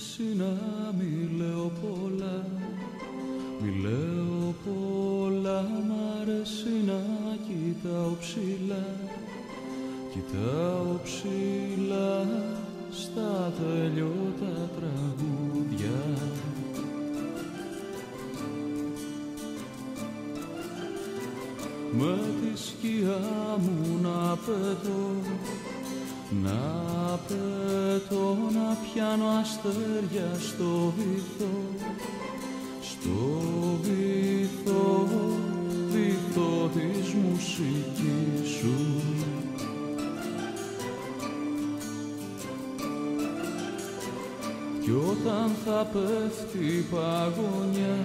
εσύ να λέω πολλά μιλεώ πολλά μ' αρέσει να κοιτάω ψηλά. Κοιτάω ψηλά στα τελειώτα τραγούδια. Με τη σκιά μου να πετώ, να πετώ το να πιάνω αστέρια στο βυθό στο βυθό, βυθό της μουσικής σου Κι όταν θα πέφτει η παγωνιά,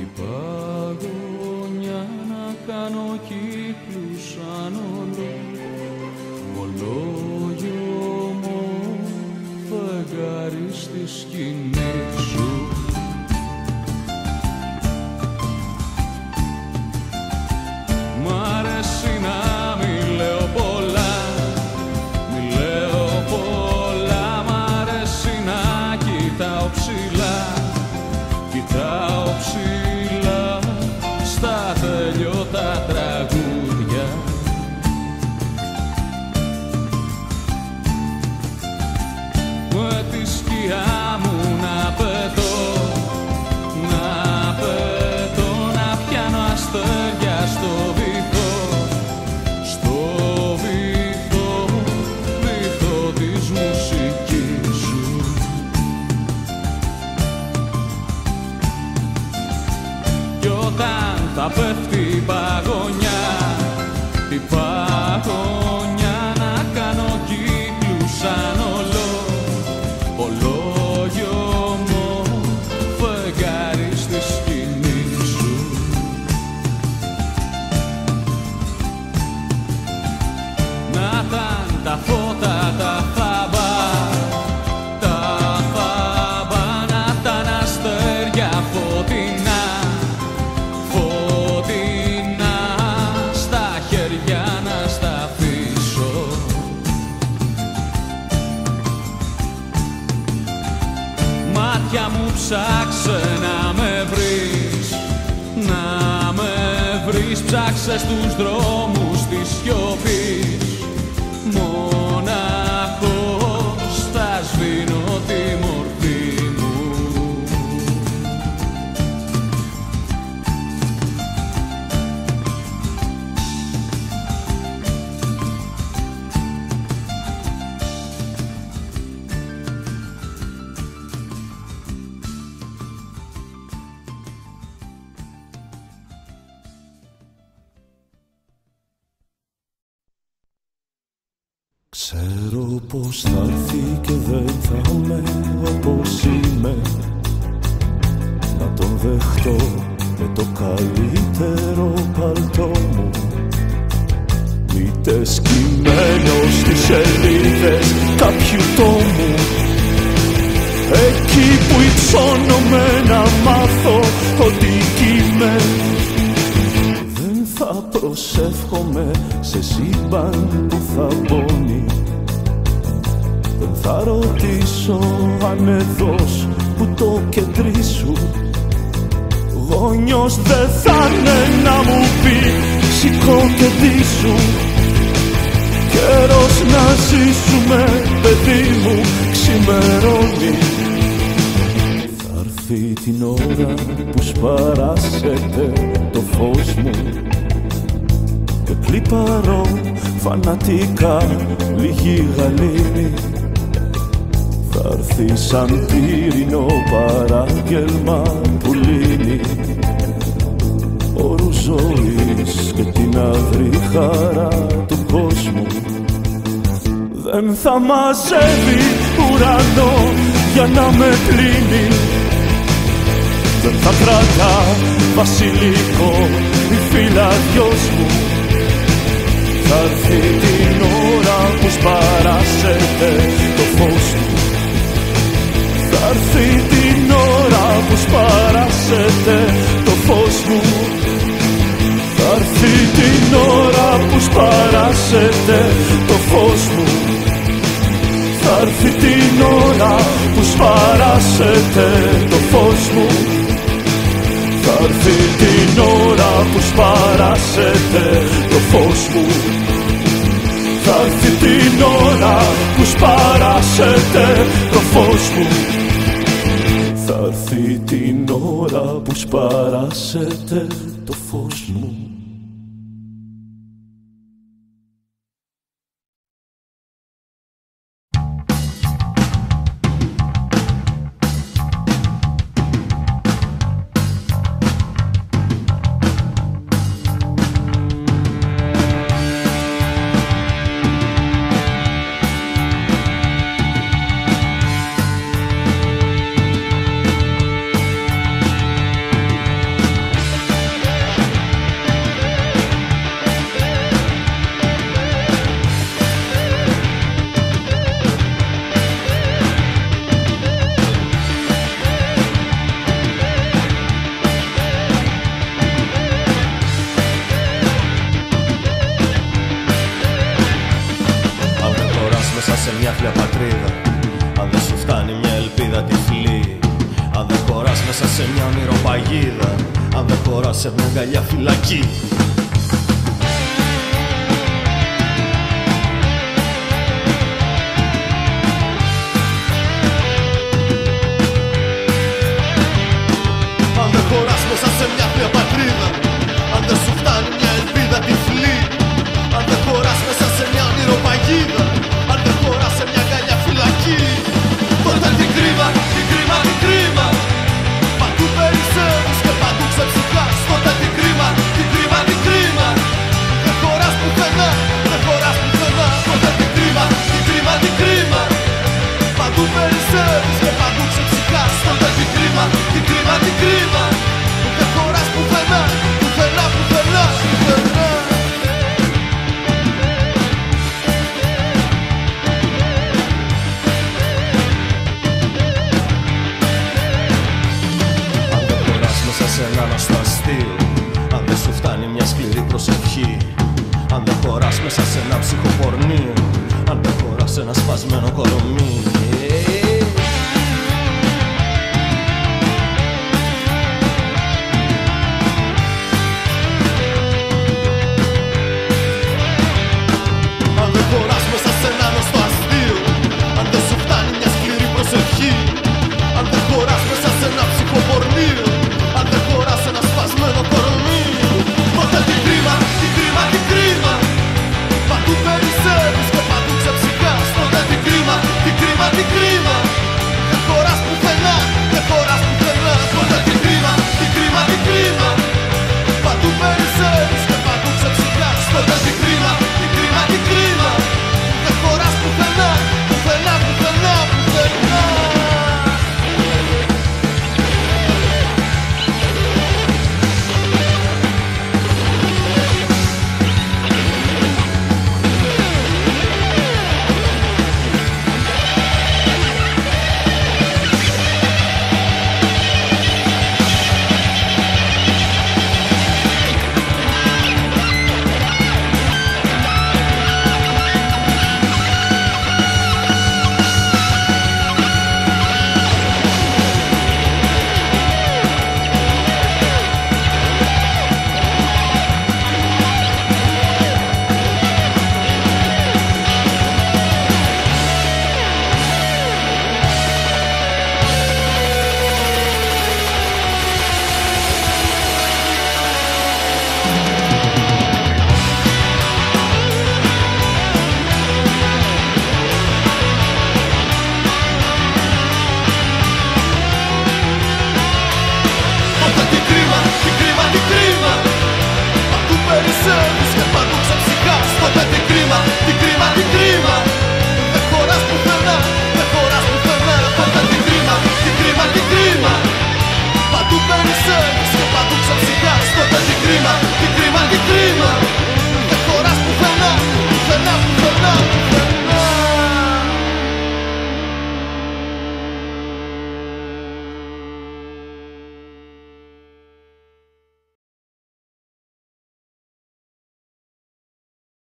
η παγωνιά να κάνω κύκλους σαν όλο, όλο φεγγάρι στη σκηνή. Ψάξες στους δρόμους της σιωπής προσεύχομαι σε σύμπαν που θα πόνει. Δεν θα ρωτήσω αν εδώς που το κεντρί σου Γόνιος δεν θα είναι να μου πει σηκώ και δίσου Καιρός να ζήσουμε παιδί μου ξημερώνει. Θα έρθει την ώρα που σπαράσετε το φως μου και κλιπαρώ φανατικά λίγη γαλήνη. Θα έρθει σαν πύρινο παράγγελμα που λύνει όρους ζωής και την αυρή χαρά του κόσμου. Δεν θα μαζεύει ουρανό για να με κλείνει. Δεν θα κρατά βασιλικό η φυλαδιος μου Θα έρθει την ώρα που σπαράσετε το φως. Μου Θα έρθει την ώρα που σπαράσετε το φως μου. Θα έρθει την ώρα που σπαράσετε το φως μου. Θα έρθει την ώρα που σπαράσετε το φως μου Θα έρθει την ώρα που σπαράσετε το φως μου. Θα έρθει την ώρα που σπαράσετε το φως μου. Θα έρθει την ώρα που σπαράσετε